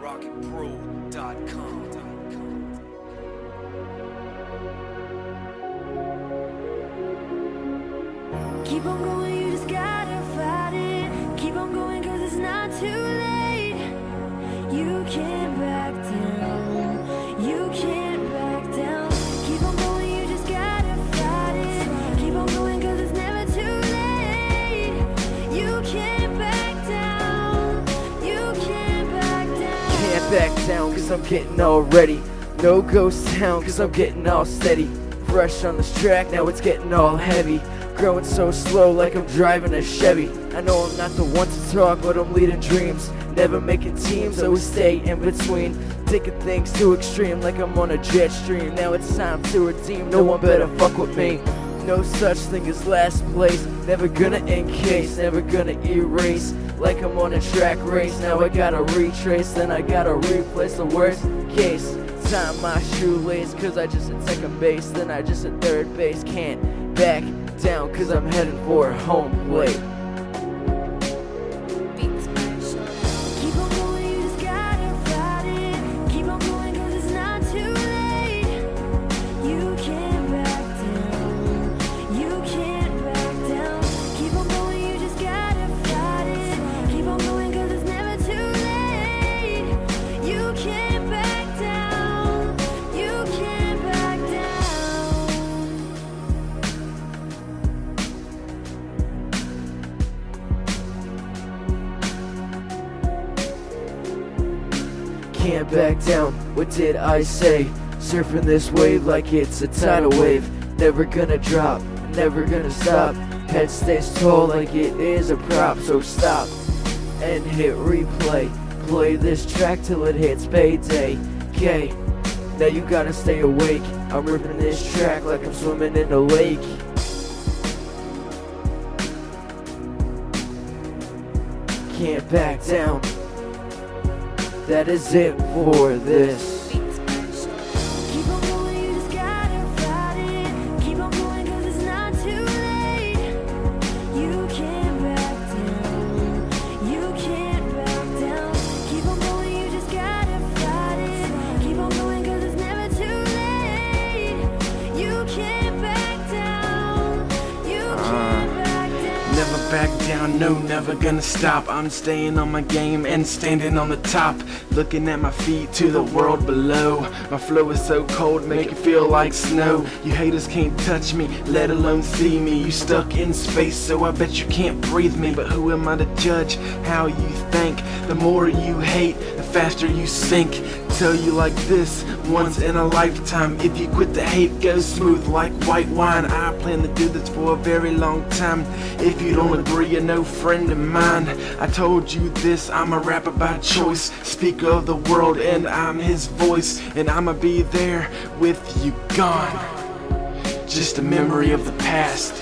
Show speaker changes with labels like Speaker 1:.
Speaker 1: RocketPro.com.
Speaker 2: Keep on going, you just gotta fight it. Keep on going, cause it's not too late. You can't cause
Speaker 1: I'm getting all ready. No ghost town cause I'm getting all steady. Fresh on this track, now it's getting all heavy. Growing so slow like I'm driving a Chevy. I know I'm not the one to talk, but I'm leading dreams. Never making teams, always stay in between. Taking things to extreme like I'm on a jet stream. Now it's time to redeem, no one better fuck with me. No such thing as last place. Never gonna encase, never gonna erase. Like I'm on a track race. Now I gotta retrace, then I gotta replace the worst case. Tie my shoelace, cause I just hit second base. Then I just hit third base. Can't back down, cause I'm heading for home plate.
Speaker 2: Can't back down,
Speaker 1: what did I say? Surfing this wave like it's a tidal wave. Never gonna drop, never gonna stop. Head stays tall like it is a prop, so stop and hit replay. Play this track till it hits payday. K, now you gotta stay awake. I'm ripping this track like I'm swimming in a lake. Can't back down. That is it for this.
Speaker 3: Back down, no, never gonna stop. I'm staying on my game and standing on the top. Looking at my feet to the world below. My flow is so cold, make it feel like snow. You haters can't touch me, let alone see me. You stuck in space, so I bet you can't breathe me. But who am I to judge how you think? The more you hate, the faster you sink. Tell you like this, once in a lifetime. If you quit the hate, go smooth like white wine. I plan to do this for a very long time. If you don't agree, you're no friend of mine. I told you this, I'm a rapper by choice. Speaker of the world, and I'm his voice. And I'ma be there with you gone. Just a memory of the past.